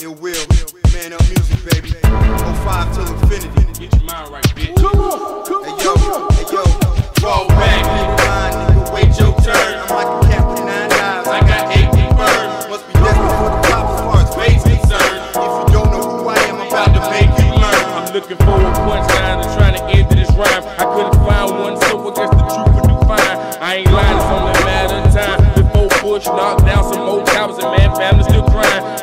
it will. Man up music, baby. 05 till infinity. Get your mind right, bitch. Come on, come on. Hey yo, hey yo. Roll back. Line, nigga, wait your turn. I'm like a cat with nine lives. I got eight birds. Must be destined for the top as far as Face concerned. If you don't know who I am, I'm about to make you learn. I'm looking for a punchline and trying to end this rhyme. I couldn't find one, so I guess the truth would do fine. I ain't lying, it's only a matter of time. Before Bush knocked down some old towers and man, families still crying.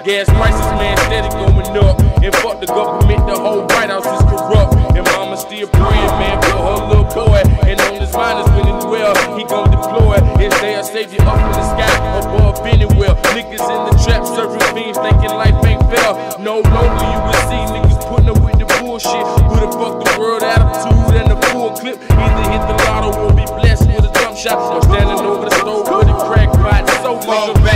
Gas prices, man, steady going up. And fuck the government, the whole White House is corrupt. And mama still praying, man, for her little boy. And on his mind is winning well, he gon' deploy. His day a savior up in the sky, above anywhere. Niggas in the trap, serving fiends, thinking life ain't fair. No longer you will see niggas putting up with the bullshit. With a fuck the world attitude and a full clip. Either hit the lotto or be blessed with a jump shot. Or standing over the stove with a crack pot. So nigga,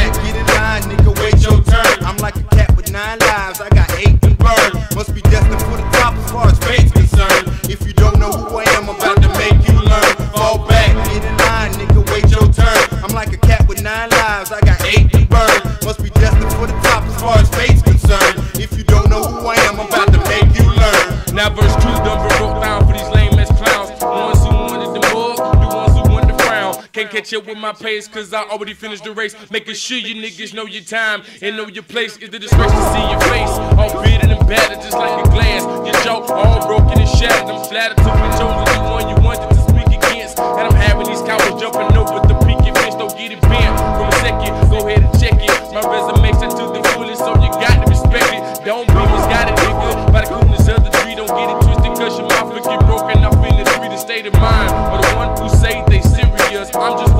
got eight and burn. Must be destined for the top as far as fate's concerned. If you don't know who I am, I'm about to make you learn. Now verse 2 done been broke down for these lame ass clowns. Ones who wanted the mug, the ones who wanted the frown. Can't catch up with my pace, cause I already finished the race. Making sure you niggas know your time and know your place. It's the disgrace to see your face. All bearded and battered just like a glass. Your jaw all broken and shattered. I'm flattered to be chosen the one you will get broken off in the three. The state of mind, or the one who say they serious. I'm just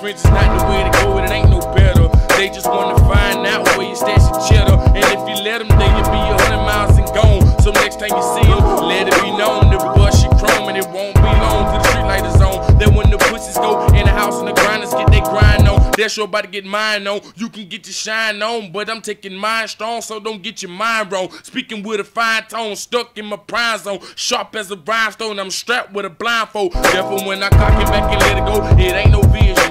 friends is not the way to go, and it ain't no better. They just wanna find out where you stash your cheddar. And if you let them, then you'll be a hundred miles and gone. So next time you see them, let it be known. The bust your chrome and it won't be long till the street light is on. Then when the pussies go in the house and the grinders get their grind on, that's your about to get mine on. You can get your shine on, but I'm taking mine strong, so don't get your mind wrong. Speaking with a fine tone, stuck in my prime zone, sharp as a rhinestone. I'm strapped with a blindfold. Therefore, when I cock it back and let it go, it ain't no vision.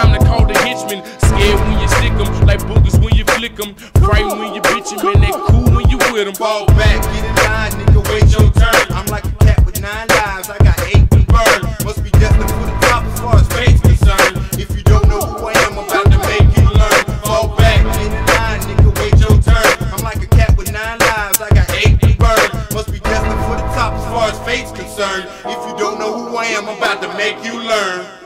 time to call the henchman. Scared when you stick em, like boogers when you flick em. Frightened when you bitch em, and that cool when you with em. Fall back, get in line, nigga, wait your turn. I'm like a cat with nine lives, I got eight to burn. Must be destined for the top as far as fate's concerned. If you don't know who I am, I'm about to make you learn. Fall back, get in line, nigga, wait your turn. I'm like a cat with nine lives, I got eight to burn. Must be destined for the top as far as fate's concerned. If you don't know who I am, I'm about to make you learn.